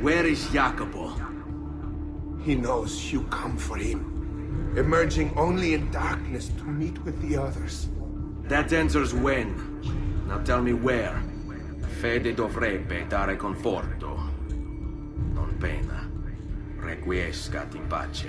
Where is Jacopo? He knows you come for him, emerging only in darkness to meet with the others. That answers when. Now tell me where. Fede dovrebbe dare conforto. Non pena. Requiescat in pace.